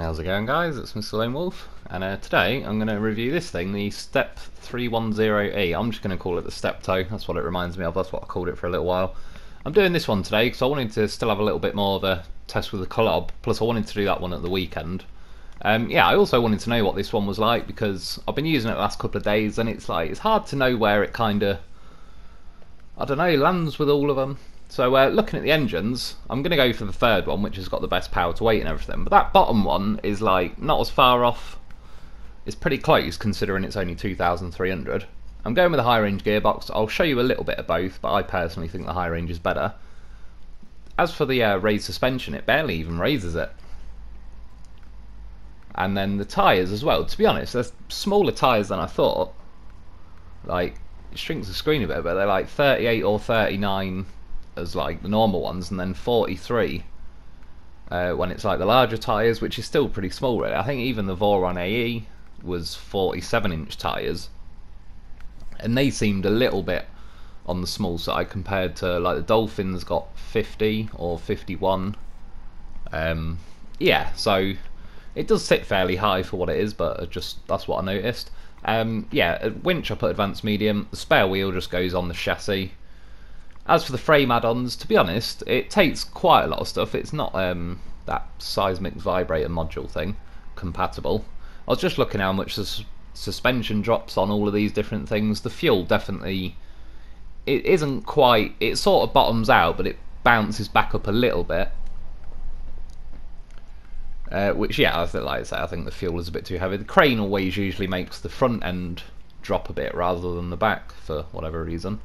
How's it going guys, it's Mr Lone Wolf and uh, today I'm going to review this thing, the Step 310E. I'm just going to call it the Steptoe, that's what it reminds me of, that's what I called it for a little while. I'm doing this one today because I wanted to still have a little bit more of a test with the Kolob, plus I wanted to do that one at the weekend. Um, yeah, I also wanted to know what this one was like because I've been using it the last couple of days and it's like, it's hard to know where it kind of, I don't know, lands with all of them. So uh, looking at the engines, I'm going to go for the third one, which has got the best power to weight and everything. But that bottom one is like not as far off. It's pretty close considering it's only 2,300. I'm going with a high range gearbox. I'll show you a little bit of both, but I personally think the high range is better. As for the uh, raised suspension, it barely even raises it. And then the tyres as well. To be honest, they're smaller tyres than I thought. Like, it shrinks the screen a bit, but they're like 38 or 39 as like the normal ones, and then 43 uh, when it's like the larger tyres, which is still pretty small really. I think even the Voron AE was 47 inch tyres, and they seemed a little bit on the small side compared to like the Dolphins got 50 or 51. Um, yeah, so it does sit fairly high for what it is, but just that's what I noticed. Um, yeah, winch I put advanced medium. The spare wheel just goes on the chassis. As for the frame add-ons, to be honest, it takes quite a lot of stuff. It's not um, that seismic vibrator module thing compatible. I was just looking how much the suspension drops on all of these different things. The fuel definitely it isn't quite. It sort of bottoms out, but it bounces back up a little bit. Uh, which, yeah, I think, like I say, I think the fuel is a bit too heavy. The crane always usually makes the front end drop a bit rather than the back for whatever reason.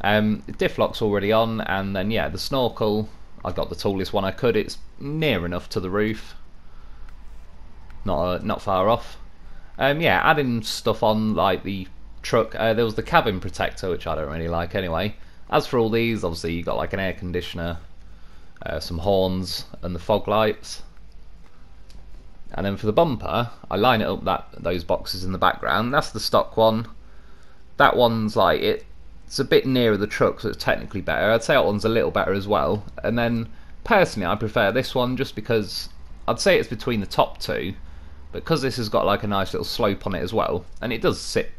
Um, diff lock's already on, and then yeah, the snorkel. I got the tallest one I could. It's near enough to the roof, not uh, not far off. Um, yeah, adding stuff on like the truck. Uh, there was the cabin protector, which I don't really like anyway. As for all these, obviously you got like an air conditioner, uh, some horns, and the fog lights. And then for the bumper, I line it up that those boxes in the background. That's the stock one. That one's like it it's a bit nearer the truck, so it's technically better. I'd say that one's a little better as well. And then, personally, I prefer this one just because I'd say it's between the top two, because this has got like a nice little slope on it as well, and it does sit,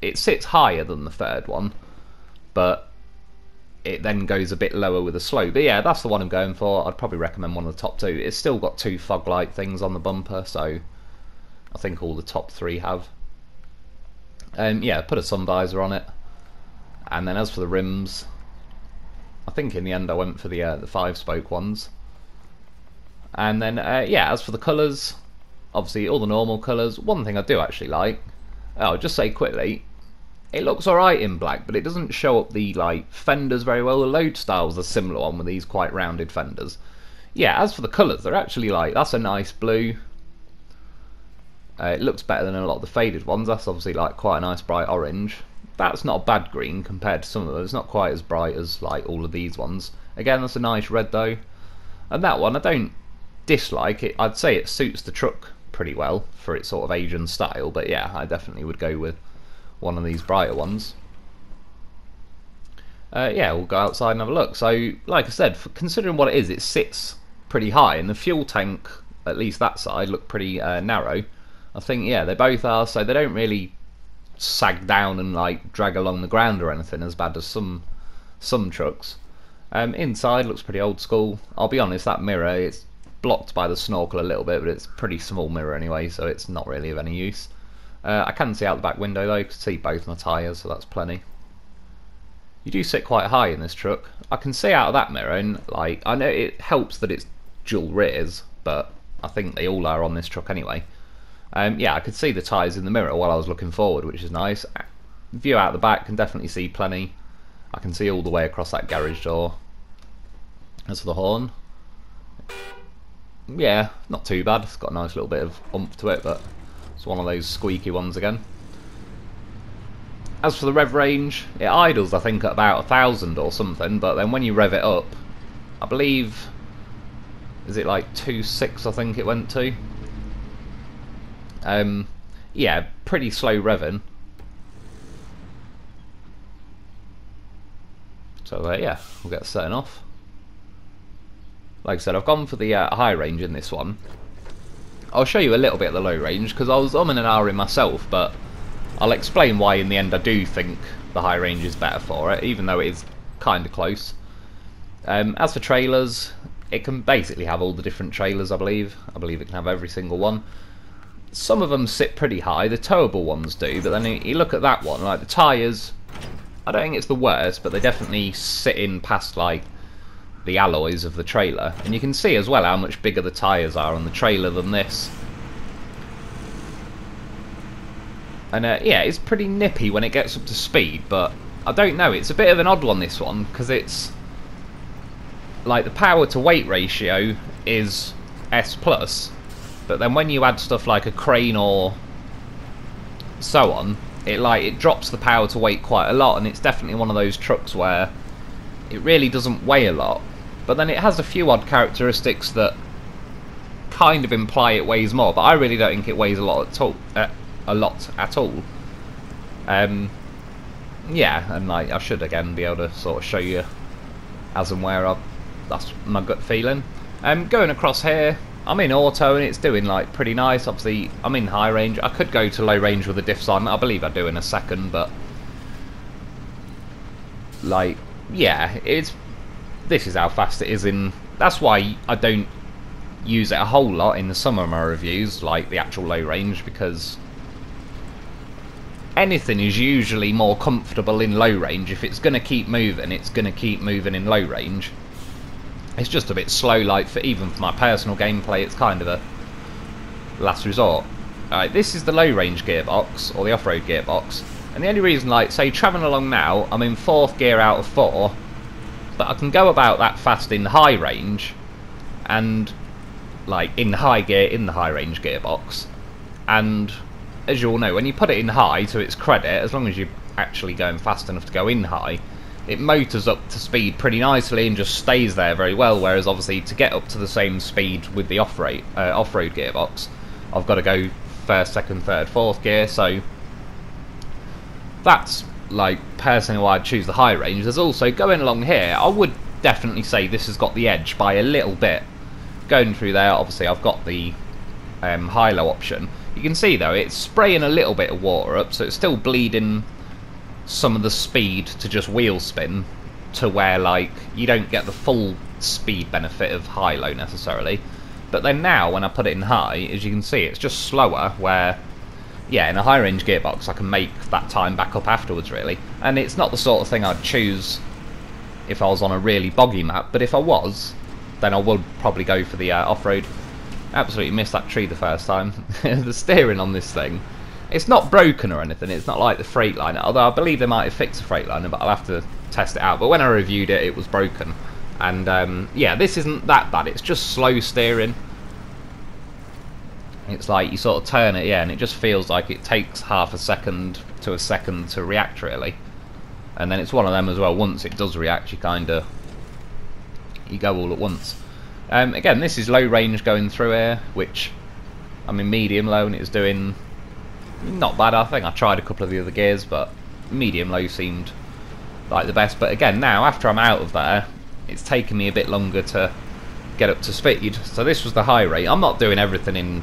it sits higher than the third one, but it then goes a bit lower with a slope. But yeah, that's the one I'm going for. I'd probably recommend one of the top two. It's still got two fog light things on the bumper, so I think all the top three have. Um, yeah, put a sun visor on it. And then as for the rims, I think in the end I went for the uh, the five spoke ones. And then uh, yeah, as for the colours, obviously all the normal colours. One thing I do actually like, oh, I'll just say quickly, it looks alright in black, but it doesn't show up the like fenders very well. The load styles a similar one with these quite rounded fenders. Yeah, as for the colours, they're actually like that's a nice blue. Uh, it looks better than a lot of the faded ones. That's obviously like quite a nice bright orange that's not a bad green compared to some of them. It's not quite as bright as like all of these ones. Again, that's a nice red though. And that one, I don't dislike it. I'd say it suits the truck pretty well for its sort of age and style. But yeah, I definitely would go with one of these brighter ones. Uh, yeah, we'll go outside and have a look. So, like I said, considering what it is, it sits pretty high, and the fuel tank, at least that side, look pretty uh, narrow. I think, yeah, they both are, so they don't really sag down and like drag along the ground or anything as bad as some some trucks. Um, inside looks pretty old school. I'll be honest, that mirror it's blocked by the snorkel a little bit, but it's a pretty small mirror anyway, so it's not really of any use. Uh, I can see out the back window though, can see both my tyres, so that's plenty. You do sit quite high in this truck. I can see out of that mirror, and like I know it helps that it's dual rears, but I think they all are on this truck anyway. Um, yeah, I could see the tyres in the mirror while I was looking forward, which is nice. View out the back, can definitely see plenty. I can see all the way across that garage door. As for the horn, yeah, not too bad. It's got a nice little bit of oomph to it, but it's one of those squeaky ones again. As for the rev range, it idles I think at about a thousand or something, but then when you rev it up, I believe, is it like 2.6 I think it went to? Um, yeah, pretty slow revving. So uh, yeah, we'll get setting off. Like I said, I've gone for the uh, high range in this one. I'll show you a little bit of the low range because I was umming and ahhing myself, but I'll explain why in the end I do think the high range is better for it, even though it is kind of close. Um, as for trailers, it can basically have all the different trailers, I believe. I believe it can have every single one. Some of them sit pretty high, the towable ones do, but then you look at that one, like the tyres, I don't think it's the worst, but they definitely sit in past like the alloys of the trailer. And you can see as well how much bigger the tyres are on the trailer than this. And uh, yeah, it's pretty nippy when it gets up to speed, but I don't know, it's a bit of an odd one this one, because it's like the power to weight ratio is S plus, but then when you add stuff like a crane or so on, it like it drops the power to weight quite a lot, and it's definitely one of those trucks where it really doesn't weigh a lot, but then it has a few odd characteristics that kind of imply it weighs more. But I really don't think it weighs a lot at all. Uh, a lot at all. Um, yeah, and like I should again be able to sort of show you as and where I. That's my gut feeling. Um, going across here, I'm in auto and it's doing like pretty nice. Obviously, I'm in high range. I could go to low range with the diffs on. I believe I do in a second, but like, yeah, it's this is how fast it is in... That's why I don't use it a whole lot in some of my reviews, like the actual low range, because anything is usually more comfortable in low range. If it's going to keep moving, it's going to keep moving in low range. It's just a bit slow, like, for even for my personal gameplay, it's kind of a last resort. Alright, this is the low range gearbox, or the off-road gearbox, and the only reason, like, say, travelling along now, I'm in fourth gear out of four, but I can go about that fast in the high range and like in high gear in the high range gearbox and as you all know when you put it in high to its credit as long as you're actually going fast enough to go in high it motors up to speed pretty nicely and just stays there very well whereas obviously to get up to the same speed with the off-road uh, off-road gearbox I've got to go first second third fourth gear so that's like personally why I'd choose the high range. There's also going along here, I would definitely say this has got the edge by a little bit. Going through there, obviously I've got the um, high-low option. You can see though, it's spraying a little bit of water up, so it's still bleeding some of the speed to just wheel spin to where like you don't get the full speed benefit of high-low necessarily. But then now when I put it in high, as you can see, it's just slower where yeah, in a high range gearbox, I can make that time back up afterwards, really. And it's not the sort of thing I'd choose if I was on a really boggy map, but if I was, then I would probably go for the uh, off-road. Absolutely missed that tree the first time. the steering on this thing, it's not broken or anything, it's not like the Freightliner, although I believe they might have fixed the Freightliner, but I'll have to test it out. But when I reviewed it, it was broken. And um, yeah, this isn't that bad, it's just slow steering. It's like you sort of turn it, yeah, and it just feels like it takes half a second to a second to react, really. And then it's one of them as well, once it does react, you kind of... You go all at once. Um, again, this is low range going through here, which I mean, medium low and it's doing not bad, I think. I tried a couple of the other gears, but medium low seemed like the best. But again, now, after I'm out of there, it's taken me a bit longer to get up to speed. So this was the high rate. I'm not doing everything in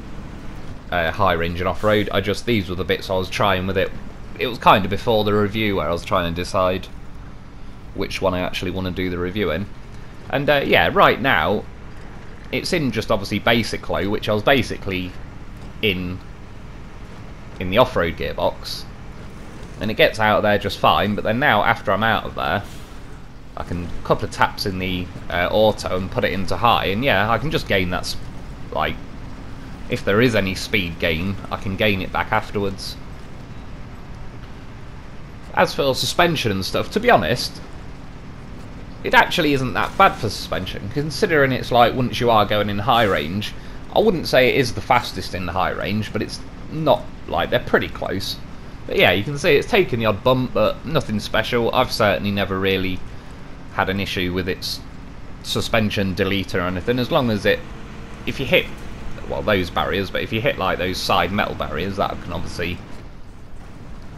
uh, high range and off road. I just these were the bits I was trying with it. It was kind of before the review where I was trying to decide which one I actually want to do the review in. And uh, yeah, right now it's in just obviously basic low, which I was basically in in the off-road gearbox, and it gets out of there just fine. But then now, after I'm out of there, I can couple of taps in the uh, auto and put it into high, and yeah, I can just gain that like if there is any speed gain, I can gain it back afterwards. As for suspension and stuff, to be honest, it actually isn't that bad for suspension, considering it's like once you are going in high range, I wouldn't say it is the fastest in the high range, but it's not like they're pretty close. But yeah, you can see it's taken the odd bump, but nothing special. I've certainly never really had an issue with its suspension deleter or anything, as long as it, if you hit well, those barriers, but if you hit like those side metal barriers, that can obviously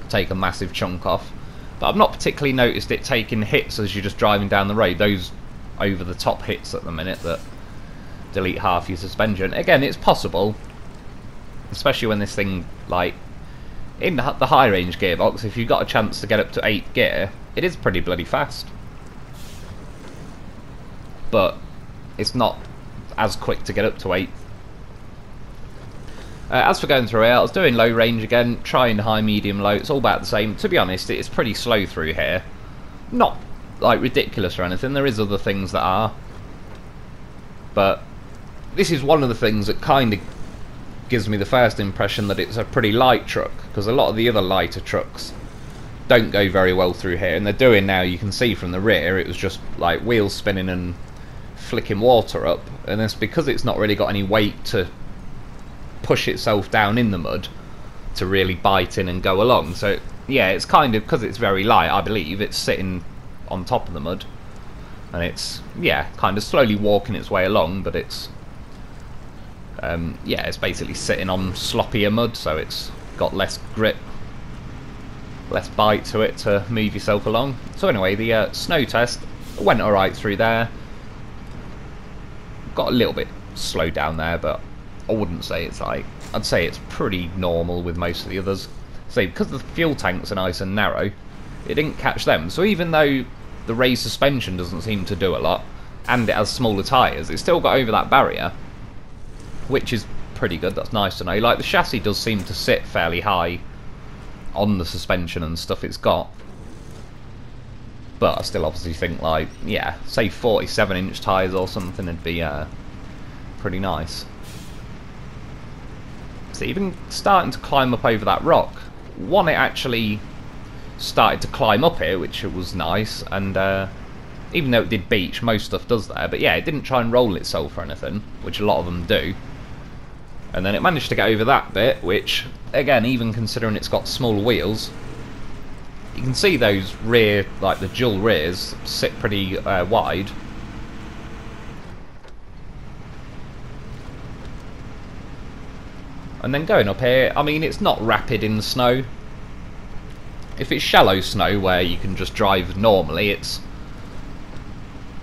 take a massive chunk off. But I've not particularly noticed it taking hits as you're just driving down the road, those over the top hits at the minute that delete half your suspension. Again, it's possible, especially when this thing like in the high range gearbox. If you've got a chance to get up to eight gear, it is pretty bloody fast. But it's not as quick to get up to eight. Uh, as for going through here, I was doing low range again, trying high, medium, low. It's all about the same. To be honest, it's pretty slow through here. Not like ridiculous or anything. There is other things that are. But this is one of the things that kind of gives me the first impression that it's a pretty light truck because a lot of the other lighter trucks don't go very well through here and they're doing now you can see from the rear it was just like wheels spinning and flicking water up and it's because it's not really got any weight to push itself down in the mud to really bite in and go along. So yeah it's kind of because it's very light I believe it's sitting on top of the mud and it's yeah kind of slowly walking its way along but it's um, yeah it's basically sitting on sloppier mud so it's got less grip less bite to it to move yourself along. So anyway the uh, snow test went alright through there. Got a little bit slowed down there but I wouldn't say it's like I'd say it's pretty normal with most of the others. So because the fuel tanks are nice and narrow it didn't catch them. So even though the raised suspension doesn't seem to do a lot, and it has smaller tyres. It's still got over that barrier, which is pretty good. That's nice to know. Like, the chassis does seem to sit fairly high on the suspension and stuff it's got. But I still obviously think, like, yeah, say 47 inch tyres or something would be uh, pretty nice. So even starting to climb up over that rock, one, it actually started to climb up here, which was nice, and uh, even though it did beach, most stuff does there, but yeah, it didn't try and roll itself or anything, which a lot of them do. And then it managed to get over that bit, which, again, even considering it's got small wheels, you can see those rear, like the dual rears, sit pretty uh, wide. And then going up here, I mean, it's not rapid in the snow, if it's shallow snow where you can just drive normally, it's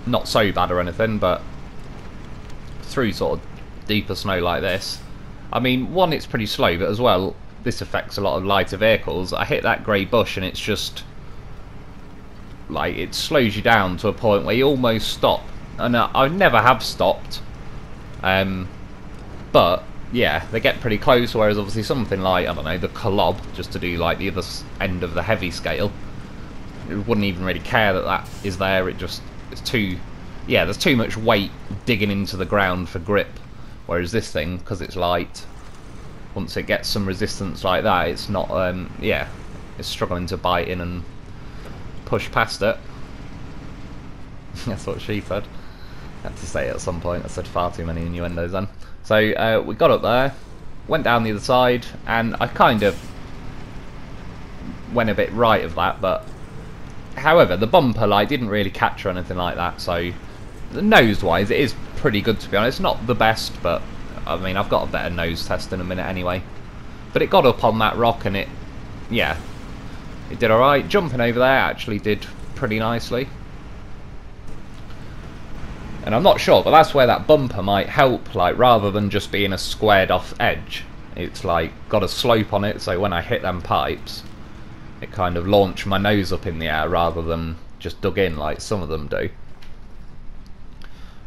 not so bad or anything, but through sort of deeper snow like this, I mean, one, it's pretty slow, but as well, this affects a lot of lighter vehicles. I hit that grey bush and it's just, like, it slows you down to a point where you almost stop. And I, I never have stopped, um, but yeah, they get pretty close, whereas obviously something like, I don't know, the Kolob, just to do like the other end of the heavy scale, it wouldn't even really care that that is there, it just, it's too, yeah, there's too much weight digging into the ground for grip, whereas this thing, because it's light, once it gets some resistance like that, it's not, um, yeah, it's struggling to bite in and push past it. That's what she said. I had to say it at some point, I said far too many innuendos then. So uh, we got up there, went down the other side, and I kind of went a bit right of that, but however, the bumper light didn't really catch or anything like that, so nose-wise, it is pretty good to be honest. Not the best, but I mean, I've got a better nose test in a minute anyway. But it got up on that rock and it, yeah, it did alright. Jumping over there actually did pretty nicely. And I'm not sure, but that's where that bumper might help, like, rather than just being a squared off edge. It's like, got a slope on it, so when I hit them pipes, it kind of launched my nose up in the air rather than just dug in like some of them do.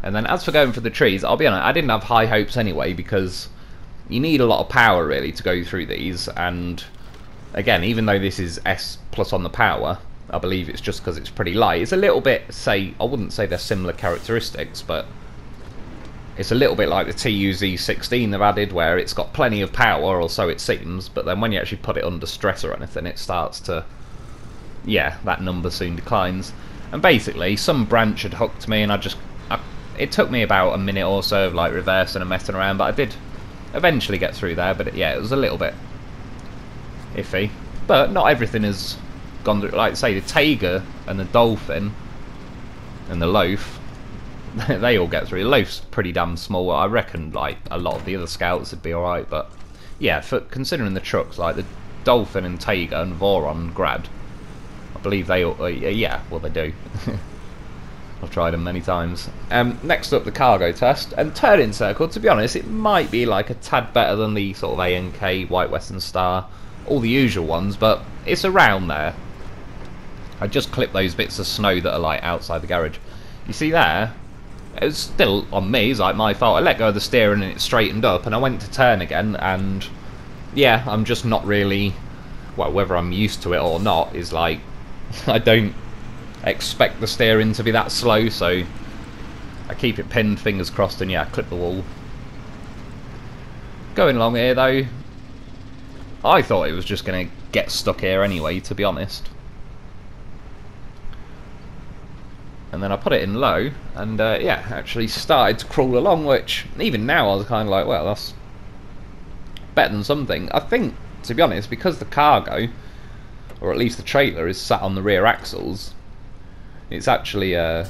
And then as for going for the trees, I'll be honest, I didn't have high hopes anyway because you need a lot of power really to go through these and again, even though this is S plus on the power, I believe it's just because it's pretty light. It's a little bit, say, I wouldn't say they're similar characteristics, but it's a little bit like the TUZ16 they've added, where it's got plenty of power, or so it seems, but then when you actually put it under stress or anything, it starts to, yeah, that number soon declines. And basically, some branch had hooked me, and I just, it took me about a minute or so of like reversing and messing around, but I did eventually get through there, but it, yeah, it was a little bit iffy. But not everything has gone through, like say the Tayga and the Dolphin and the Loaf, they all get through. The Loaf's pretty damn small. I reckon like a lot of the other scouts would be alright, but yeah, for considering the trucks like the Dolphin and Tayga and Voron Grad, I believe they all, uh, yeah, well they do. I've tried them many times. Um, next up, the cargo test. And turning circle, to be honest, it might be like a tad better than the sort of ANK, White Western Star, all the usual ones, but it's around there. I just clipped those bits of snow that are like outside the garage. You see there? It was still on me, it's like my fault. I let go of the steering and it straightened up, and I went to turn again, and yeah, I'm just not really. Well, whether I'm used to it or not is like. I don't expect the steering to be that slow, so I keep it pinned, fingers crossed, and yeah, clip the wall. Going along here though, I thought it was just going to get stuck here anyway, to be honest. And then I put it in low, and uh, yeah, actually started to crawl along, which even now I was kind of like, well, that's better than something. I think, to be honest, because the cargo, or at least the trailer, is sat on the rear axles, it's actually uh,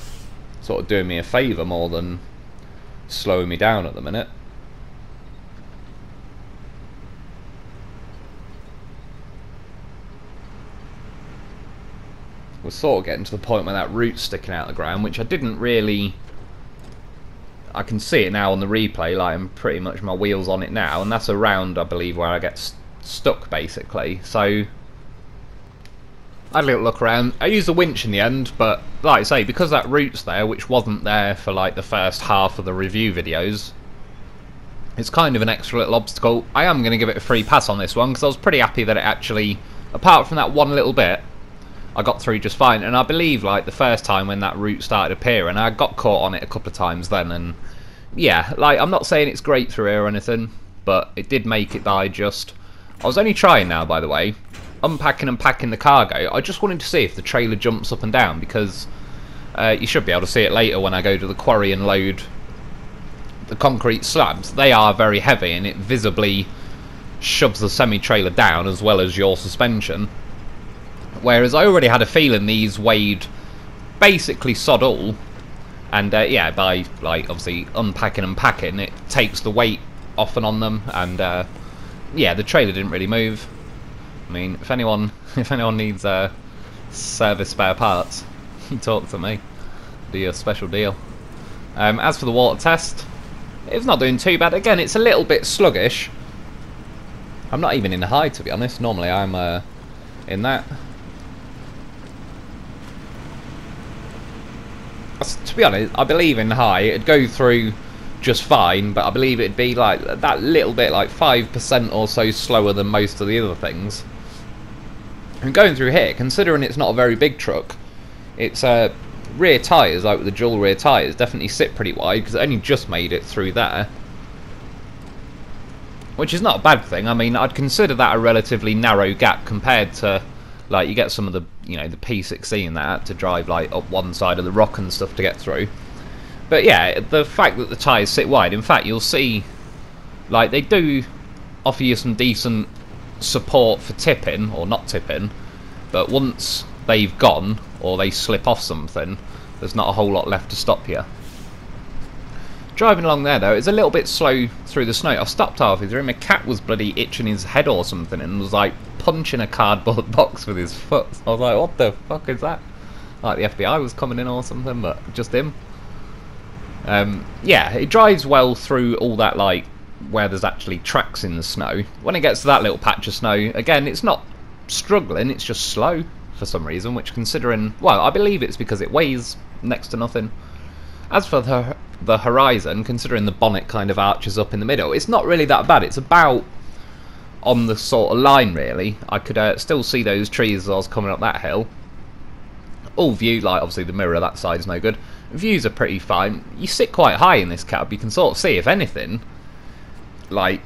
sort of doing me a favour more than slowing me down at the minute. We're sort of getting to the point where that root's sticking out of the ground, which I didn't really... I can see it now on the replay, like I'm pretty much my wheels on it now, and that's around, I believe, where I get st stuck, basically. So, I had a little look around. I used the winch in the end, but like I say, because that route's there, which wasn't there for like the first half of the review videos, it's kind of an extra little obstacle. I am going to give it a free pass on this one, because I was pretty happy that it actually, apart from that one little bit, I got through just fine. And I believe, like, the first time when that route started appearing, I got caught on it a couple of times then, and yeah, like, I'm not saying it's great through here or anything, but it did make it die just. I was only trying now, by the way, unpacking and packing the cargo, I just wanted to see if the trailer jumps up and down because uh, you should be able to see it later when I go to the quarry and load the concrete slabs. They are very heavy and it visibly shoves the semi-trailer down as well as your suspension. Whereas I already had a feeling these weighed basically sod all. And uh, yeah, by like obviously unpacking and packing, it takes the weight off and on them. And uh, yeah, the trailer didn't really move. I mean, if anyone if anyone needs uh, service spare parts, talk to me. Do a special deal. Um, as for the water test, it's not doing too bad. Again, it's a little bit sluggish. I'm not even in the high, to be honest. Normally, I'm uh, in that. To be honest, I believe in high. It'd go through just fine, but I believe it'd be like that little bit, like 5% or so slower than most of the other things. And going through here, considering it's not a very big truck, its uh, rear tyres, like the dual rear tyres, definitely sit pretty wide because it only just made it through there. Which is not a bad thing. I mean, I'd consider that a relatively narrow gap compared to, like, you get some of the, you know, the P16 that to drive, like, up one side of the rock and stuff to get through. But yeah, the fact that the tyres sit wide, in fact, you'll see, like, they do offer you some decent support for tipping, or not tipping, but once they've gone, or they slip off something, there's not a whole lot left to stop you. Driving along there though, it's a little bit slow through the snow. I stopped halfway through, my cat was bloody itching his head or something and was like punching a cardboard box with his foot. I was like, what the fuck is that? Like the FBI was coming in or something, but just him. Um, yeah, it drives well through all that like where there's actually tracks in the snow. When it gets to that little patch of snow, again, it's not struggling, it's just slow for some reason, which considering, well, I believe it's because it weighs next to nothing. As for the, the horizon, considering the bonnet kind of arches up in the middle, it's not really that bad. It's about on the sort of line, really. I could uh, still see those trees as I was coming up that hill. All view, like obviously the mirror that side is no good. Views are pretty fine. You sit quite high in this cab, you can sort of see, if anything, like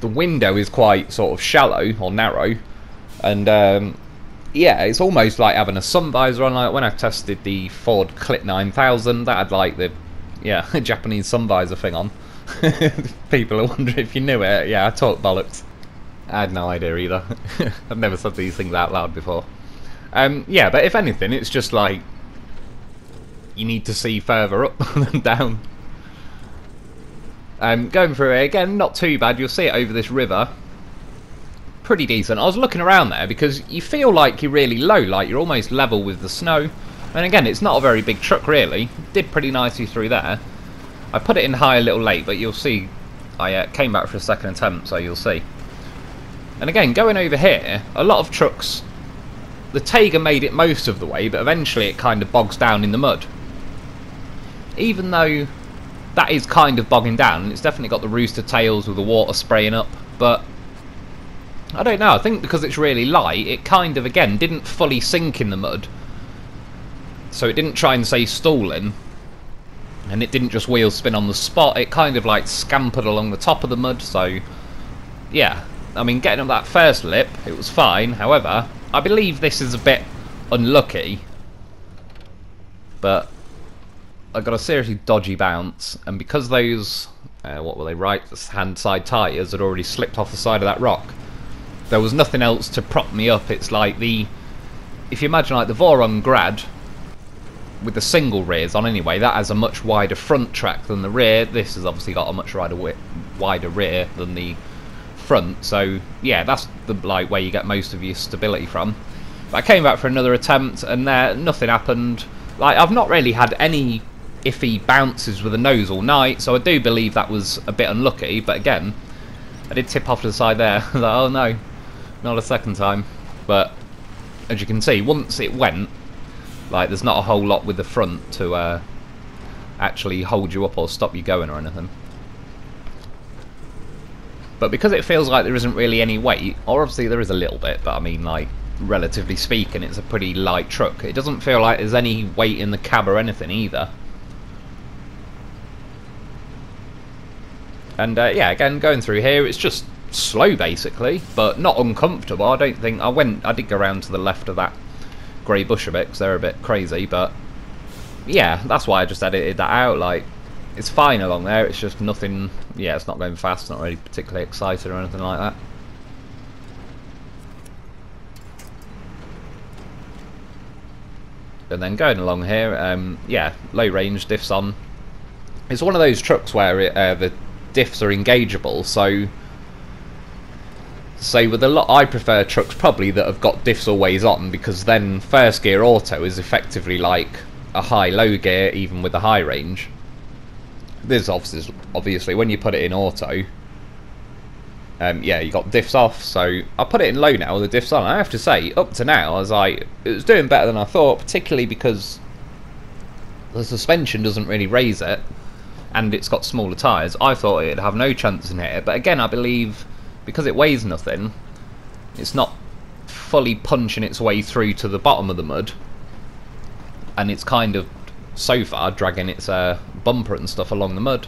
the window is quite sort of shallow or narrow, and um, yeah, it's almost like having a sun visor on. Like when I tested the Ford Clip 9000, that had like the yeah Japanese sun visor thing on. People are wondering if you knew it. Yeah, I talk bollocks. I had no idea either. I've never said these things out loud before. Um, yeah, but if anything, it's just like you need to see further up than down. Um, going through it again, not too bad. You'll see it over this river. Pretty decent. I was looking around there because you feel like you're really low, like you're almost level with the snow. And again, it's not a very big truck really. Did pretty nicely through there. I put it in high a little late, but you'll see I uh, came back for a second attempt, so you'll see. And again, going over here, a lot of trucks, the Tayga made it most of the way, but eventually it kind of bogs down in the mud. Even though that is kind of bogging down, it's definitely got the rooster tails with the water spraying up, but I don't know, I think because it's really light, it kind of, again, didn't fully sink in the mud, so it didn't try and say stalling, and it didn't just wheel spin on the spot, it kind of like scampered along the top of the mud, so yeah. I mean, getting up that first lip, it was fine, however, I believe this is a bit unlucky, but I got a seriously dodgy bounce, and because those, uh, what were they, right hand side tyres had already slipped off the side of that rock, there was nothing else to prop me up, it's like the, if you imagine like the Voron Grad, with the single rears on anyway, that has a much wider front track than the rear. This has obviously got a much wider wider rear than the front. So yeah, that's the like where you get most of your stability from. But I came back for another attempt, and there nothing happened. Like I've not really had any iffy bounces with the nose all night, so I do believe that was a bit unlucky. But again, I did tip off to the side there. like, oh no, not a second time. But as you can see, once it went, like, there's not a whole lot with the front to uh, actually hold you up or stop you going or anything. But because it feels like there isn't really any weight, or obviously there is a little bit, but I mean, like, relatively speaking, it's a pretty light truck. It doesn't feel like there's any weight in the cab or anything either. And uh, yeah, again, going through here, it's just slow basically, but not uncomfortable. I don't think I went. I did go around to the left of that grey bush a bit because they're a bit crazy, but yeah, that's why I just edited that out. Like, it's fine along there, it's just nothing, yeah, it's not going fast, not really particularly excited or anything like that. And then going along here, um, yeah, low range, diffs on. It's one of those trucks where it, uh, the diffs are engageable, so say with a lot I prefer trucks probably that have got diffs always on because then first gear auto is effectively like a high low gear even with a high range. This obviously obviously when you put it in auto um, yeah, you got diffs off, so I put it in low now with the diffs on. I have to say, up to now, as I it was doing better than I thought, particularly because the suspension doesn't really raise it, and it's got smaller tyres. I thought it'd have no chance in here, but again, I believe because it weighs nothing, it's not fully punching its way through to the bottom of the mud, and it's kind of, so far, dragging its uh, bumper and stuff along the mud.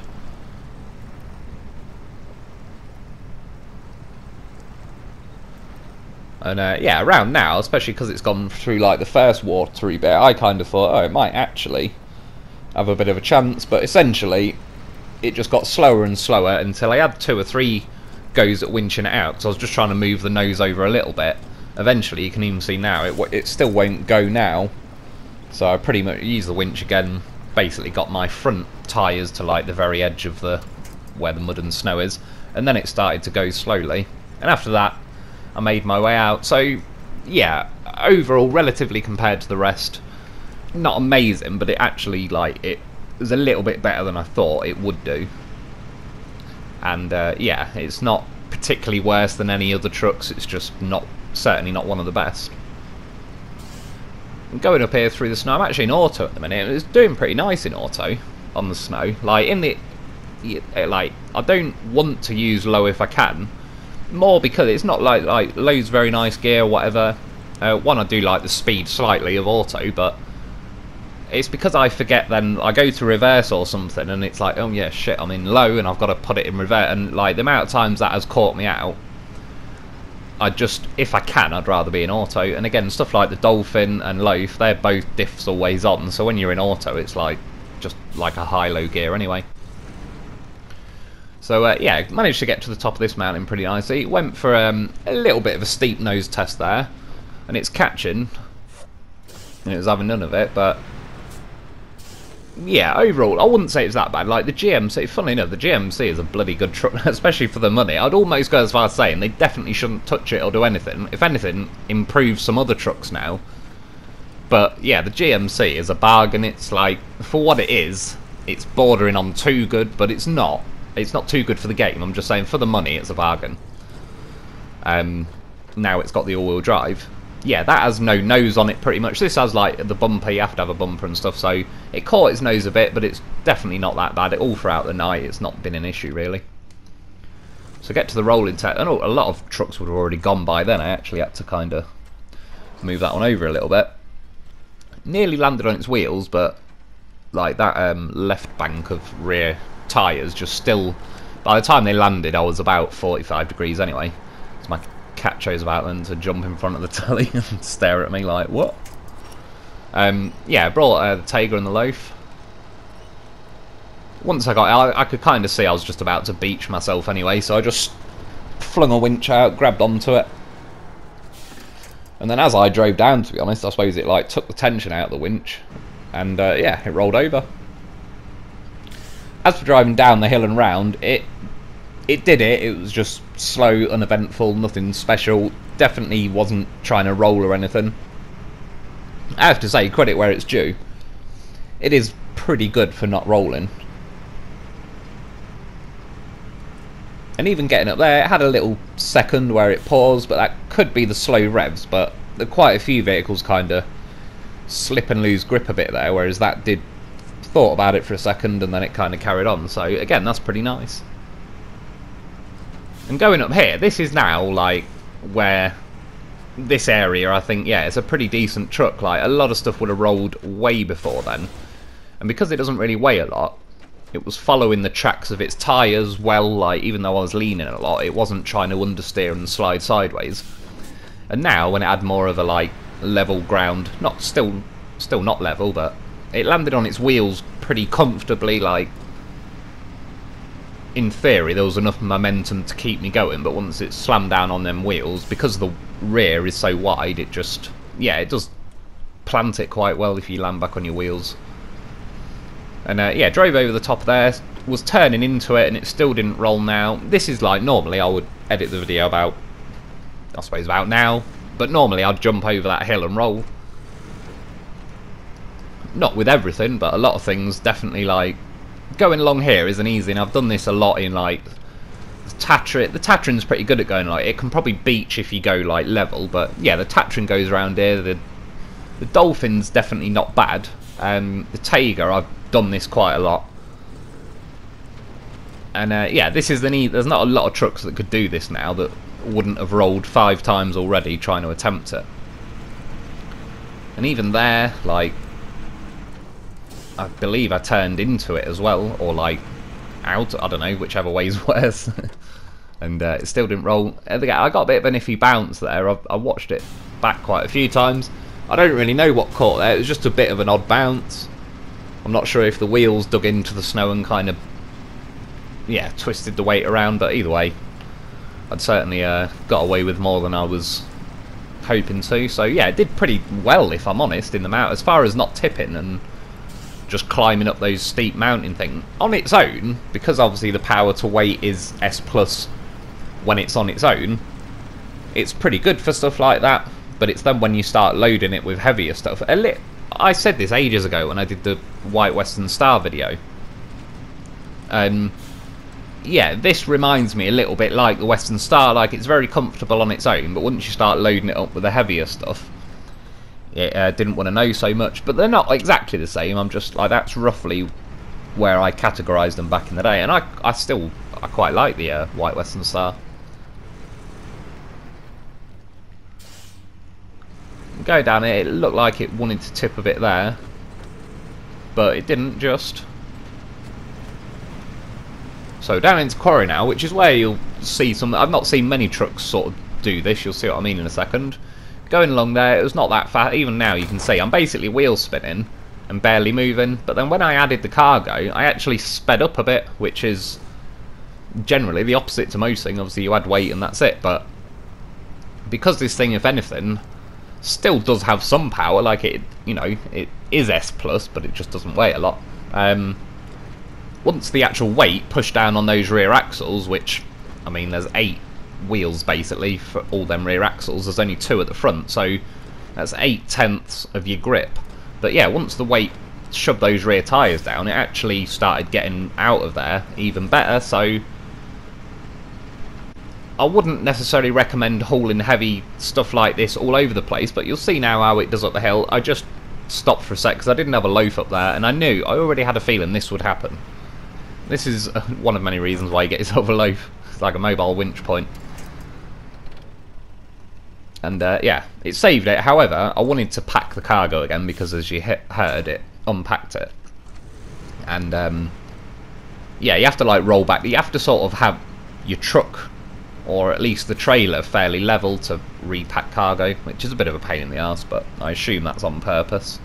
And uh, yeah, around now, especially because it's gone through like the first watery bit, I kind of thought, oh, it might actually have a bit of a chance, but essentially, it just got slower and slower until I had two or three goes at winching it out because I was just trying to move the nose over a little bit. Eventually, you can even see now it it still won't go now. So I pretty much used the winch again. Basically, got my front tyres to like the very edge of the where the mud and snow is, and then it started to go slowly. And after that, I made my way out. So yeah, overall, relatively compared to the rest, not amazing, but it actually like it was a little bit better than I thought it would do and uh, yeah, it's not particularly worse than any other trucks. It's just not certainly not one of the best. I'm going up here through the snow, I'm actually in auto at the minute. It's doing pretty nice in auto on the snow. Like in the like, I don't want to use low if I can. More because it's not like like low's very nice gear or whatever. Uh, one, I do like the speed slightly of auto, but it's because I forget then I go to reverse or something and it's like oh yeah shit I'm in low and I've got to put it in reverse. And like the amount of times that has caught me out I just if I can I'd rather be in auto. And again stuff like the Dolphin and Loaf they're both diffs always on. So when you're in auto it's like just like a high-low gear anyway. So uh, yeah managed to get to the top of this mountain pretty nicely. Went for um, a little bit of a steep nose test there. And it's catching. And it was having none of it but yeah, overall, I wouldn't say it's that bad. Like, the GMC, funny enough, the GMC is a bloody good truck, especially for the money. I'd almost go as far as saying they definitely shouldn't touch it or do anything. If anything, improve some other trucks now. But yeah, the GMC is a bargain. It's like for what it is, it's bordering on too good, but it's not. It's not too good for the game. I'm just saying for the money, it's a bargain. Um, now it's got the all-wheel drive. Yeah, that has no nose on it pretty much. This has like the bumper, you have to have a bumper and stuff, so it caught its nose a bit, but it's definitely not that bad. All throughout the night, it's not been an issue really. So get to the rolling test. I know a lot of trucks would have already gone by then. I actually had to kind of move that one over a little bit. Nearly landed on its wheels, but like that um, left bank of rear tyres just still... By the time they landed, I was about 45 degrees anyway. Cat about then to jump in front of the telly and stare at me like, what? Um, yeah, I brought uh, the Tayga and the Loaf. Once I got I, I could kind of see I was just about to beach myself anyway, so I just flung a winch out, grabbed onto it. And then as I drove down, to be honest, I suppose it like took the tension out of the winch. And uh, yeah, it rolled over. As for driving down the hill and round, it it did it. It was just slow, uneventful, nothing special. Definitely wasn't trying to roll or anything. I have to say, credit where it's due. It is pretty good for not rolling. And even getting up there, it had a little second where it paused, but that could be the slow revs. But quite a few vehicles kind of slip and lose grip a bit there, whereas that did thought about it for a second and then it kind of carried on. So again, that's pretty nice. And going up here, this is now like where this area, I think, yeah, it's a pretty decent truck. Like a lot of stuff would have rolled way before then, and because it doesn't really weigh a lot, it was following the tracks of its tyres well. Like even though I was leaning a lot, it wasn't trying to understeer and slide sideways. And now, when it had more of a like level ground, not still, still not level, but it landed on its wheels pretty comfortably. Like in theory, there was enough momentum to keep me going, but once it slammed down on them wheels, because the rear is so wide, it just, yeah, it does plant it quite well if you land back on your wheels. And uh, yeah, drove over the top there, was turning into it, and it still didn't roll now. This is like, normally I would edit the video about, I suppose about now, but normally I'd jump over that hill and roll. Not with everything, but a lot of things definitely like going along here isn't easy, and I've done this a lot in like Tatran. The Tatran's pretty good at going like it can probably beach if you go like level, but yeah, the Tatran goes around here. The the Dolphin's definitely not bad. Um, the Tayga, I've done this quite a lot. And uh, yeah, this is the need. There's not a lot of trucks that could do this now that wouldn't have rolled five times already trying to attempt it. And even there, like I believe I turned into it as well, or like out, I don't know, whichever way's worse. and uh, it still didn't roll. I got a bit of an iffy bounce there. I've, I watched it back quite a few times. I don't really know what caught there. It was just a bit of an odd bounce. I'm not sure if the wheels dug into the snow and kind of, yeah, twisted the weight around. But either way, I'd certainly uh, got away with more than I was hoping to. So yeah, it did pretty well, if I'm honest, in the mount. As far as not tipping and just climbing up those steep mountain things on its own, because obviously the power to weight is S plus when it's on its own, it's pretty good for stuff like that. But it's then when you start loading it with heavier stuff. a lit I said this ages ago when I did the White Western Star video. Um, yeah, this reminds me a little bit like the Western Star. Like it's very comfortable on its own, but once you start loading it up with the heavier stuff, it uh, didn't want to know so much. But they're not exactly the same. I'm just like that's roughly where I categorised them back in the day, and I I still I quite like the uh, White Western Star. Go down it. It looked like it wanted to tip a bit there, but it didn't. Just so down into quarry now, which is where you'll see some. I've not seen many trucks sort of do this. You'll see what I mean in a second going along there, it was not that fast. Even now you can see I'm basically wheel spinning and barely moving. But then when I added the cargo, I actually sped up a bit, which is generally the opposite to most things. Obviously you add weight and that's it. But because this thing, if anything, still does have some power, like it, you know, it is S+, plus, but it just doesn't weigh a lot. Um, once the actual weight pushed down on those rear axles, which, I mean, there's eight wheels basically for all them rear axles. There's only two at the front, so That's eight tenths of your grip. But yeah, once the weight shoved those rear tyres down, it actually started getting out of there even better, so I wouldn't necessarily recommend hauling heavy stuff like this all over the place, but you'll see now how it does up the hill. I just stopped for a sec because I didn't have a loaf up there, and I knew, I already had a feeling this would happen. This is uh, one of many reasons why you get yourself a loaf. It's like a mobile winch point. And uh, yeah, it saved it. However, I wanted to pack the cargo again because as you heard, it unpacked it. And um, yeah, you have to like roll back. You have to sort of have your truck or at least the trailer fairly level to repack cargo, which is a bit of a pain in the ass, but I assume that's on purpose.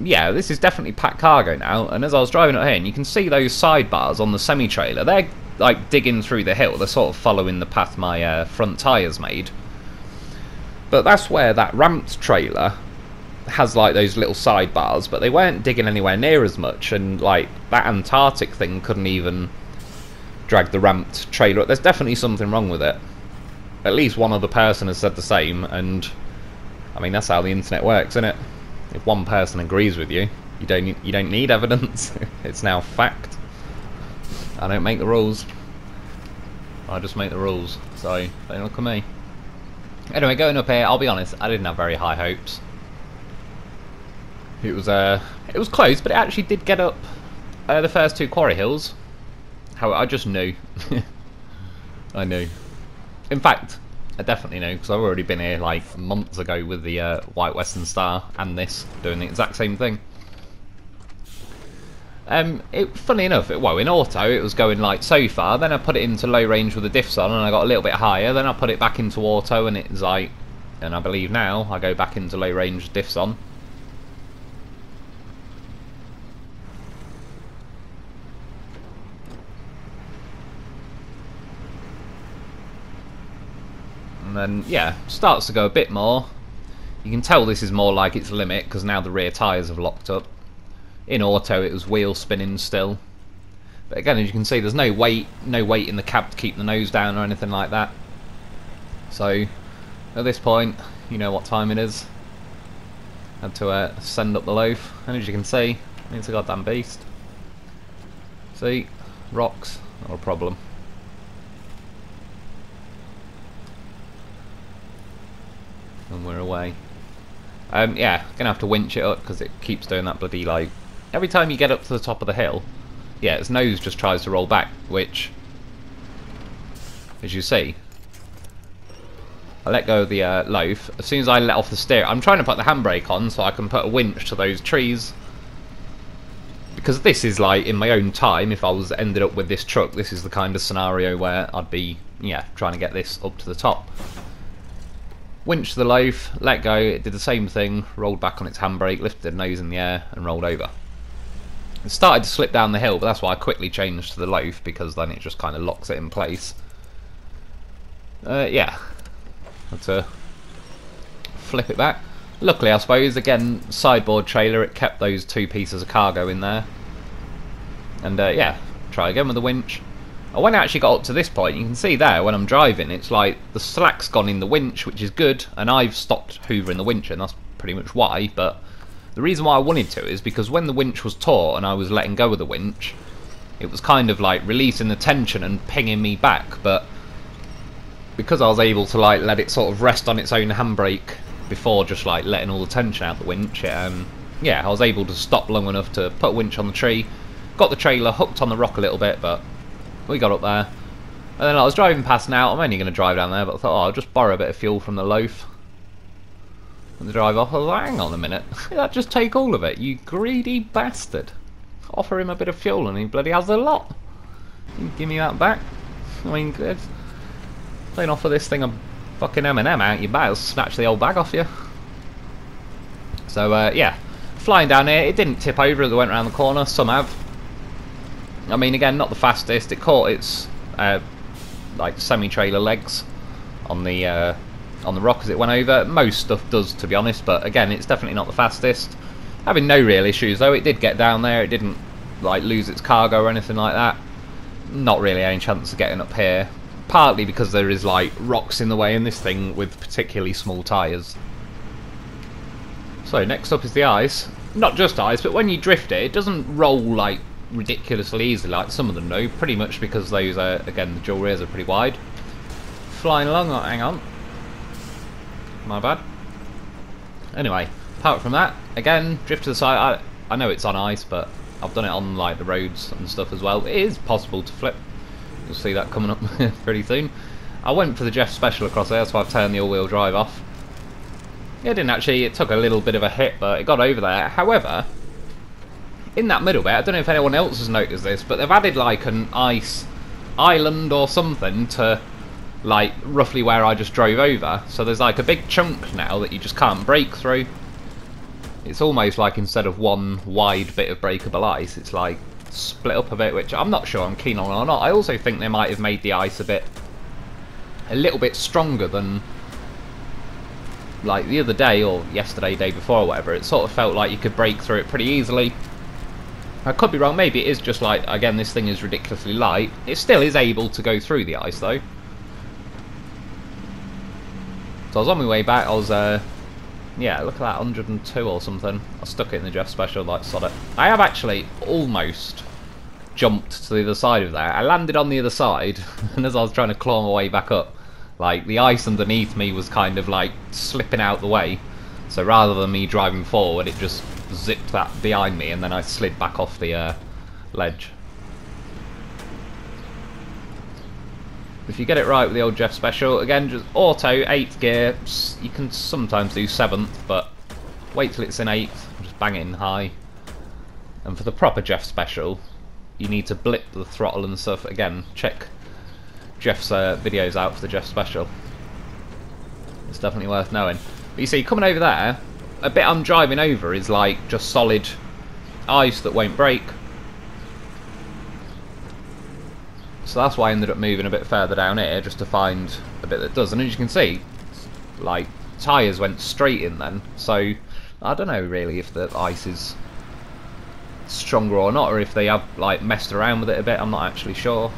Yeah, this is definitely packed cargo now, and as I was driving up here, and you can see those sidebars on the semi-trailer, they're like digging through the hill, they're sort of following the path my uh, front tyres made. But that's where that ramped trailer has like those little sidebars, but they weren't digging anywhere near as much, and like that Antarctic thing couldn't even drag the ramped trailer. There's definitely something wrong with it. At least one other person has said the same, and I mean that's how the internet works, isn't it? If one person agrees with you, you don't you don't need evidence. it's now fact. I don't make the rules. I just make the rules. So don't look at me. Anyway, going up here, I'll be honest, I didn't have very high hopes. It was uh, it was close, but it actually did get up uh, the first two quarry hills. How I just knew. I knew. In fact, I definitely knew because I've already been here like months ago with the uh, White Western Star and this doing the exact same thing. Um, it, funny enough, it, well, in auto it was going like so far, then I put it into low range with the diffs on and I got a little bit higher, then I put it back into auto and it's like, and I believe now I go back into low range diffs on. and then yeah starts to go a bit more. You can tell this is more like its limit because now the rear tyres have locked up in auto it was wheel spinning still. But again as you can see there's no weight no weight in the cab to keep the nose down or anything like that. So at this point you know what time it is. Had to uh, send up the loaf. And as you can see it's a goddamn beast. See? Rocks not a problem. And we're away. Um, yeah, gonna have to winch it up because it keeps doing that bloody like every time you get up to the top of the hill. Yeah, its nose just tries to roll back, which, as you see, I let go of the uh, loaf. As soon as I let off the steer, I'm trying to put the handbrake on so I can put a winch to those trees. Because this is like, in my own time, if I was ended up with this truck, this is the kind of scenario where I'd be, yeah, trying to get this up to the top. Winched the loaf, let go, it did the same thing, rolled back on its handbrake, lifted the nose in the air and rolled over. It started to slip down the hill, but that's why I quickly changed to the loaf, because then it just kind of locks it in place. Uh, yeah. Had to flip it back. Luckily, I suppose, again, sideboard trailer, it kept those two pieces of cargo in there. And uh, yeah, try again with the winch. When I actually got up to this point, you can see there when I'm driving, it's like the slack's gone in the winch, which is good, and I've stopped hoovering the winch, and that's pretty much why. But the reason why I wanted to is because when the winch was taut and I was letting go of the winch, it was kind of like releasing the tension and pinging me back. But because I was able to like let it sort of rest on its own handbrake before just like letting all the tension out the winch, um, yeah, I was able to stop long enough to put a winch on the tree. Got the trailer hooked on the rock a little bit, but we got up there. And then I was driving past now, I'm only going to drive down there, but I thought, oh, I'll just borrow a bit of fuel from the loaf. The drive off, I was like, hang on a minute, that just take all of it, you greedy bastard. Offer him a bit of fuel and he bloody has a lot. You give me that back. I mean, good. Don't offer this thing a fucking M&M out you your bag, snatch the old bag off you. So, uh, yeah. Flying down here, it didn't tip over as it went around the corner, some have. I mean, again, not the fastest. It caught its uh, like semi-trailer legs on the uh, on the rock as it went over. Most stuff does, to be honest, but again, it's definitely not the fastest. Having no real issues though. It did get down there. It didn't like lose its cargo or anything like that. Not really any chance of getting up here partly because there is like rocks in the way in this thing with particularly small tyres. So next up is the ice. Not just ice, but when you drift it, it doesn't roll like ridiculously easily like some of them do, pretty much because those are, again, the dual rears are pretty wide. Flying along, oh, hang on. My bad. Anyway, apart from that, again, drift to the side. I, I know it's on ice, but I've done it on like the roads and stuff as well. It is possible to flip. You'll see that coming up pretty soon. I went for the Jeff Special across there, so I've turned the all-wheel drive off. It didn't actually, it took a little bit of a hit, but it got over there. However, in that middle bit, I don't know if anyone else has noticed this, but they've added like an ice island or something to like roughly where I just drove over. So there's like a big chunk now that you just can't break through. It's almost like instead of one wide bit of breakable ice, it's like split up a bit, which I'm not sure I'm keen on or not. I also think they might have made the ice a bit, a little bit stronger than like the other day or yesterday, day before or whatever. It sort of felt like you could break through it pretty easily. I could be wrong, maybe it is just like, again, this thing is ridiculously light. It still is able to go through the ice though. So I was on my way back, I was, uh, yeah, look at that, 102 or something. I stuck it in the Jeff Special like sod it. I have actually almost jumped to the other side of that. I landed on the other side, and as I was trying to claw my way back up, like, the ice underneath me was kind of, like, slipping out the way. So rather than me driving forward, it just zipped that behind me, and then I slid back off the uh, ledge. If you get it right with the old Jeff Special, again, just auto, 8th gear, you can sometimes do 7th, but wait till it's in 8th, just bang it in high. And for the proper Jeff Special, you need to blip the throttle and stuff. Again, check Jeff's uh, videos out for the Jeff Special. It's definitely worth knowing. But you see, coming over there, a bit I'm driving over is like just solid ice that won't break. So that's why I ended up moving a bit further down here, just to find a bit that does. And as you can see, like, tyres went straight in then. So, I don't know really if the ice is stronger or not, or if they have, like, messed around with it a bit. I'm not actually sure.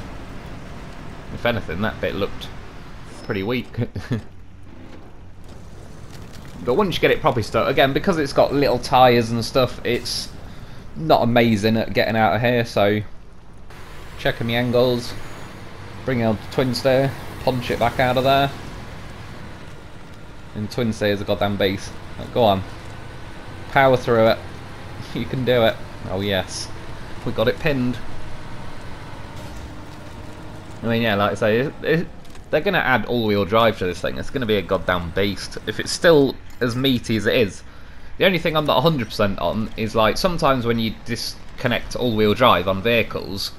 If anything, that bit looked pretty weak. but once you get it properly stuck, again, because it's got little tyres and stuff, it's not amazing at getting out of here, so checking the angles, bring out the twin steer, punch it back out of there. And twin steer is a goddamn beast. go on. Power through it. You can do it. Oh yes. We got it pinned. I mean, yeah, like I say, it, it, they're going to add all-wheel drive to this thing. It's going to be a goddamn beast. If it's still as meaty as it is. The only thing I'm not 100% on is, like, sometimes when you disconnect all-wheel drive on vehicles,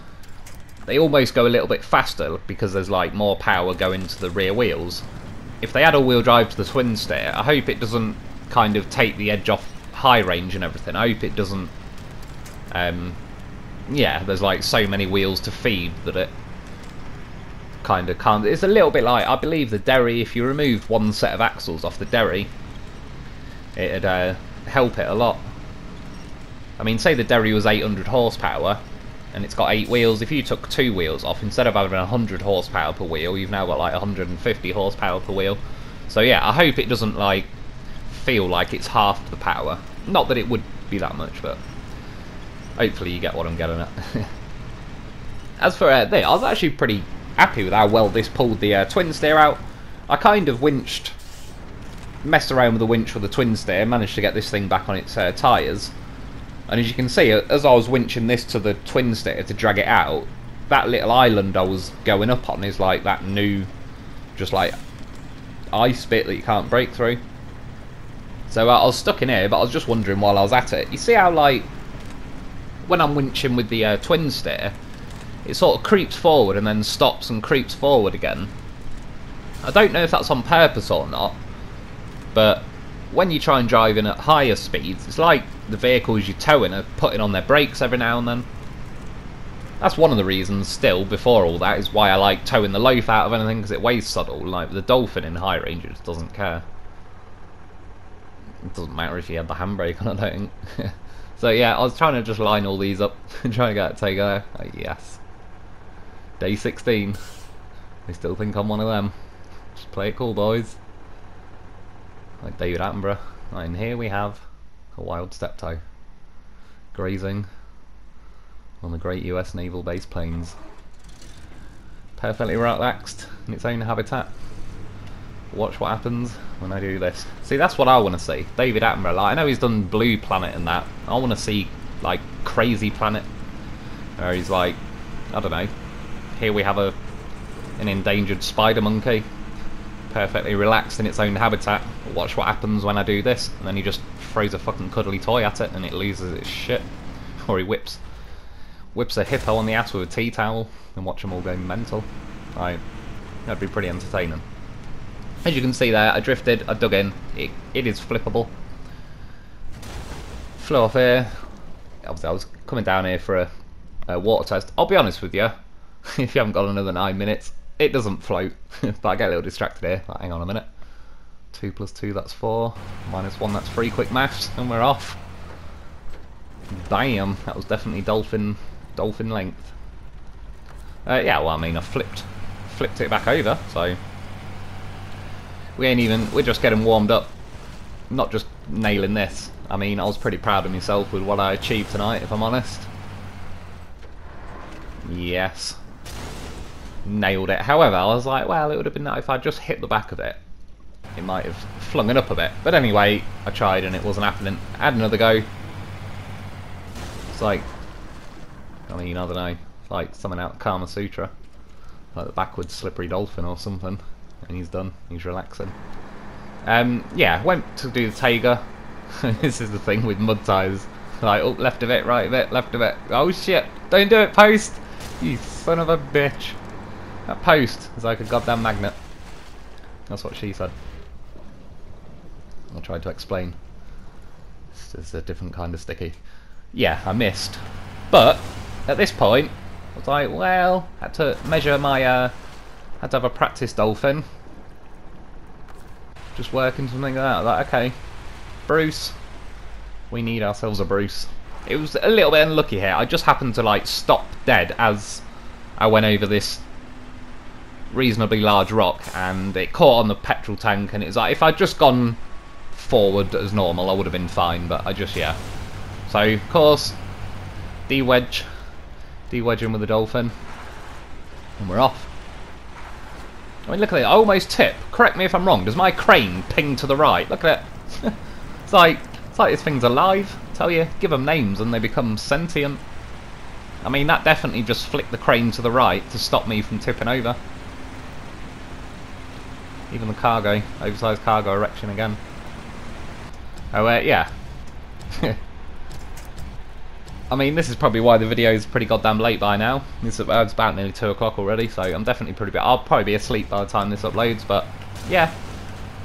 they almost go a little bit faster because there's like more power going to the rear wheels. If they add all-wheel drive to the twin steer, I hope it doesn't kind of take the edge off high range and everything. I hope it doesn't. Um, yeah, there's like so many wheels to feed that it kind of can't. It's a little bit like I believe the Derry. If you removed one set of axles off the Derry, it'd uh, help it a lot. I mean, say the Derry was 800 horsepower, and it's got eight wheels. If you took two wheels off, instead of having 100 horsepower per wheel, you've now got like 150 horsepower per wheel. So yeah, I hope it doesn't like feel like it's half the power. Not that it would be that much, but hopefully you get what I'm getting at. As for uh, there, I was actually pretty happy with how well this pulled the uh, twin steer out. I kind of winched, messed around with the winch with the twin steer, managed to get this thing back on its uh, tyres. And as you can see, as I was winching this to the twin steer to drag it out, that little island I was going up on is like that new, just like, ice bit that you can't break through. So uh, I was stuck in here, but I was just wondering while I was at it. You see how, like, when I'm winching with the uh, twin steer, it sort of creeps forward and then stops and creeps forward again. I don't know if that's on purpose or not, but when you try and drive in at higher speeds, it's like the vehicles you're towing are putting on their brakes every now and then. That's one of the reasons, still, before all that, is why I like towing the loaf out of anything, because it weighs subtle. Like, the Dolphin in high range just doesn't care. It doesn't matter if you have the handbrake on, I don't think. so yeah, I was trying to just line all these up and try to get it. Oh, yes. Day 16. They still think I'm one of them. Just play it cool, boys. Like David Attenborough. And here we have a wild steptoe grazing on the great US naval base plains. Perfectly relaxed in its own habitat. Watch what happens when I do this. See, that's what I want to see. David Attenborough, like, I know he's done Blue Planet and that. I want to see, like, Crazy Planet. Where he's like, I don't know. Here we have a an endangered spider monkey. Perfectly relaxed in its own habitat. Watch what happens when I do this. And then he just throws a fucking cuddly toy at it and it loses its shit. Or he whips whips a hippo on the ass with a tea towel and watch them all go mental. Right. That'd be pretty entertaining. As you can see there, I drifted, I dug in. It, it is flippable. Flew off here. Obviously, I was coming down here for a, a water test. I'll be honest with you, if you haven't got another nine minutes, it doesn't float. but I get a little distracted here. Like, hang on a minute. 2 plus 2, that's 4. Minus 1, that's 3. Quick maths, and we're off. Damn, that was definitely dolphin dolphin length. Uh, yeah, well, I mean, I flipped flipped it back over, so we ain't even, we're just getting warmed up. Not just nailing this. I mean, I was pretty proud of myself with what I achieved tonight, if I'm honest. Yes. Nailed it. However, I was like, well, it would have been nice if I just hit the back of it. It might have flung it up a bit. But anyway, I tried and it wasn't happening. I had another go. It's like, I mean, I don't know, like something out of Kama Sutra. Like the backwards slippery dolphin or something and he's done. He's relaxing. Um, yeah, went to do the Tayga. this is the thing with mud tires. Like, oh, left of it, right of it, left of it. Oh shit, don't do it, post! You son of a bitch. That post is like a goddamn magnet. That's what she said. I tried to explain. This is a different kind of sticky. Yeah, I missed. But, at this point, I was like, well, had to measure my, uh, had to have a practice dolphin just working something like that. Like, okay, Bruce, we need ourselves a Bruce. It was a little bit unlucky here. I just happened to like stop dead as I went over this reasonably large rock and it caught on the petrol tank and it's like if I'd just gone forward as normal I would have been fine but I just yeah so of course de-wedge de-wedging with the dolphin and we're off I mean, look at it. I almost tip. Correct me if I'm wrong. Does my crane ping to the right? Look at it. it's like it's like this thing's alive. I tell you, give them names and they become sentient. I mean, that definitely just flicked the crane to the right to stop me from tipping over. Even the cargo, oversized cargo erection again. Oh, uh, yeah. I mean, this is probably why the video is pretty goddamn late by now. It's, it's about nearly 2 o'clock already, so I'm definitely pretty... I'll probably be asleep by the time this uploads, but yeah.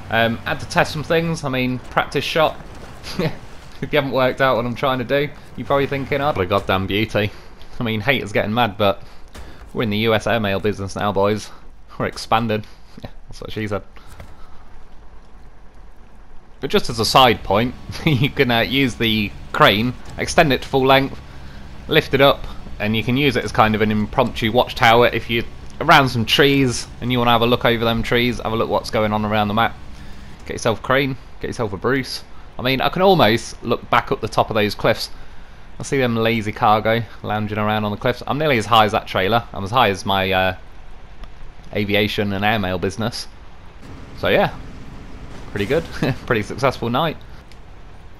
Um, had to test some things. I mean, practice shot. if you haven't worked out what I'm trying to do, you're probably thinking, oh, what a goddamn beauty. I mean, haters getting mad, but we're in the US airmail business now, boys. We're expanded. Yeah, that's what she said. But just as a side point, you can uh, use the crane, extend it to full length, lift it up, and you can use it as kind of an impromptu watchtower if you're around some trees and you want to have a look over them trees, have a look what's going on around the map. Get yourself a crane, get yourself a Bruce. I mean, I can almost look back up the top of those cliffs. I see them lazy cargo lounging around on the cliffs. I'm nearly as high as that trailer. I'm as high as my uh, aviation and airmail business. So yeah, pretty good. pretty successful night.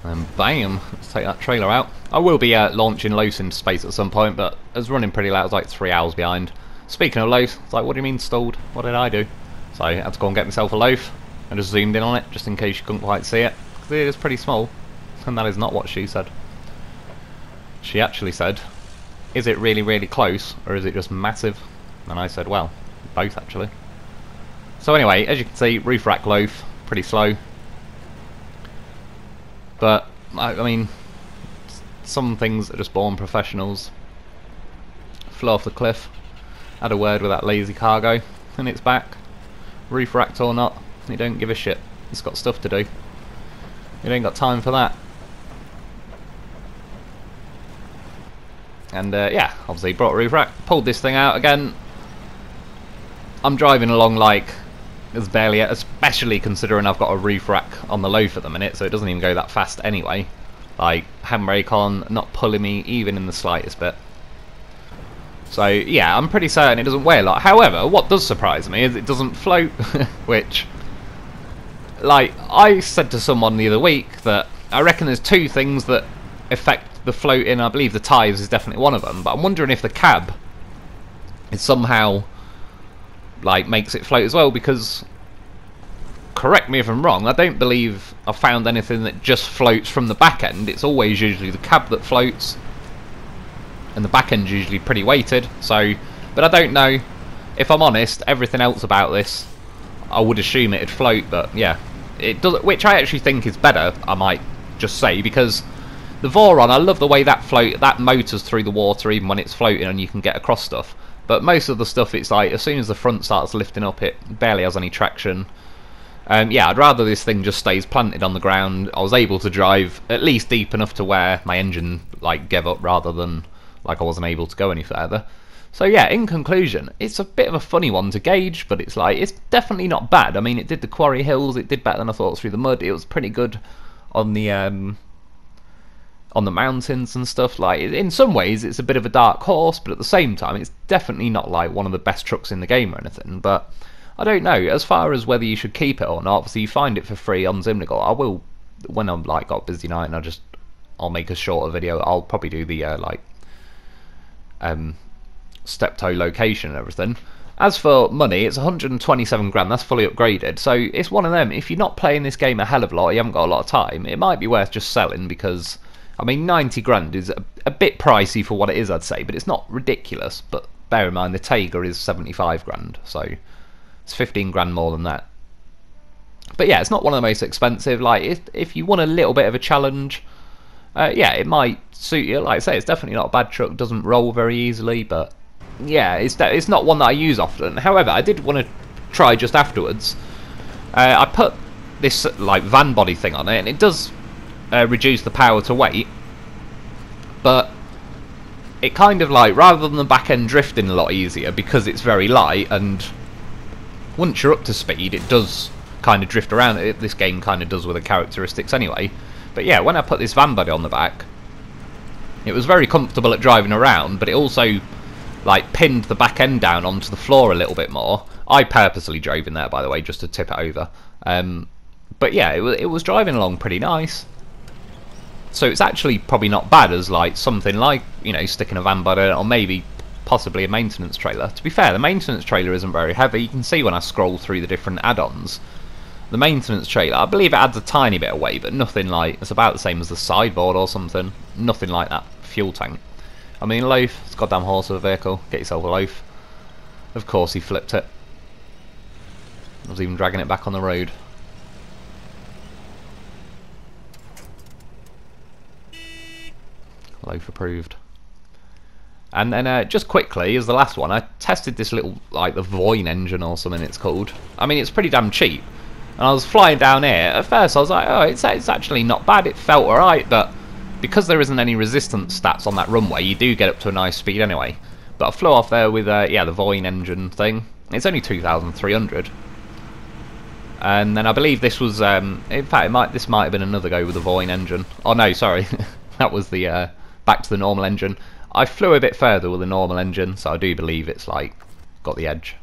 And bam, let's take that trailer out. I will be uh, launching Los into space at some point, but it's running pretty late. It's like three hours behind. Speaking of Los, it's like, what do you mean stalled? What did I do? So I had to go and get myself a loaf and just zoomed in on it, just in case you couldn't quite see it. Because it is pretty small, and that is not what she said. She actually said, is it really, really close, or is it just massive? And I said, well, both actually. So anyway, as you can see, roof rack loaf, pretty slow. But, I, I mean, some things are just born professionals. Flew off the cliff, had a word with that lazy cargo, and it's back. Roof racked or not, he don't give a shit. It's got stuff to do. It ain't got time for that. And uh, yeah, obviously brought a roof rack, pulled this thing out again. I'm driving along like there's barely, especially considering I've got a roof rack on the loaf at the minute, so it doesn't even go that fast anyway. Like, handbrake on, not pulling me even in the slightest bit. So, yeah, I'm pretty certain it doesn't weigh a lot. However, what does surprise me is it doesn't float, which, like, I said to someone the other week that I reckon there's two things that affect the float in. I believe the tyres is definitely one of them, but I'm wondering if the cab is somehow like makes it float as well because correct me if I'm wrong I don't believe I've found anything that just floats from the back end. It's always usually the cab that floats and the back end's usually pretty weighted so but I don't know. If I'm honest everything else about this I would assume it'd float but yeah. It does which I actually think is better I might just say because the Voron I love the way that float that motors through the water even when it's floating and you can get across stuff but most of the stuff, it's like, as soon as the front starts lifting up, it barely has any traction. Um, yeah, I'd rather this thing just stays planted on the ground. I was able to drive at least deep enough to where my engine, like, gave up rather than, like, I wasn't able to go any further. So yeah, in conclusion, it's a bit of a funny one to gauge, but it's like, it's definitely not bad. I mean, it did the Quarry Hills, it did better than I thought through the mud, it was pretty good on the, um, on the mountains and stuff. Like in some ways, it's a bit of a dark horse, but at the same time, it's definitely not like one of the best trucks in the game or anything. But I don't know. As far as whether you should keep it or not, obviously you find it for free on Zimnigal. I will when I'm like got busy night and I just I'll make a shorter video. I'll probably do the uh, like um Steptoe location and everything. As for money, it's 127 grand. That's fully upgraded. So it's one of them. If you're not playing this game a hell of a lot, you haven't got a lot of time. It might be worth just selling because I mean, 90 grand is a, a, bit pricey for what it is, I'd say, but it's not ridiculous. But bear in mind, the Tayga is 75 grand, so it's 15 grand more than that. But yeah, it's not one of the most expensive. Like, if, if you want a little bit of a challenge, uh, yeah, it might suit you. Like I say, it's definitely not a bad truck, doesn't roll very easily, but yeah, it's, it's not one that I use often. However, I did want to try just afterwards. Uh, I put this like van body thing on it, and it does uh, reduce the power to weight, but it kind of like, rather than the back end drifting a lot easier because it's very light and once you're up to speed it does kind of drift around, it, this game kind of does with the characteristics anyway, but yeah, when I put this van body on the back, it was very comfortable at driving around, but it also like pinned the back end down onto the floor a little bit more. I purposely drove in there, by the way, just to tip it over. Um, but yeah, it it was driving along pretty nice. So it's actually probably not bad as like something like, you know, sticking a van body or maybe possibly a maintenance trailer. To be fair, the maintenance trailer isn't very heavy. You can see when I scroll through the different add-ons. The maintenance trailer, I believe it adds a tiny bit of weight, but nothing like, it's about the same as the sideboard or something. Nothing like that fuel tank. I mean, loaf, it's goddamn horse of a vehicle. Get yourself a loaf. Of course he flipped it. I was even dragging it back on the road. Loaf approved. And then uh, just quickly, as the last one, I tested this little, like the Voin engine or something it's called. I mean, it's pretty damn cheap. And I was flying down here. At first, I was like, oh, it's, it's actually not bad. It felt alright, but because there isn't any resistance stats on that runway, you do get up to a nice speed anyway. But I flew off there with, uh, yeah, the Voin engine thing. It's only 2,300. And then I believe this was, um, in fact, might this might have been another go with the Voin engine. Oh no, sorry, that was the uh, back to the normal engine. I flew a bit further with the normal engine, so I do believe it's like got the edge.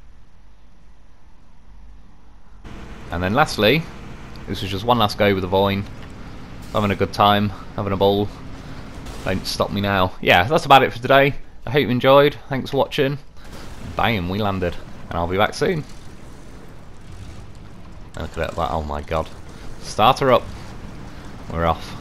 And then lastly, this was just one last go with the Voin. Having a good time, having a ball. Don't stop me now. Yeah, that's about it for today. I hope you enjoyed. Thanks for watching. Bam, we landed. And I'll be back soon. Look at that, oh my god. Starter up. We're off.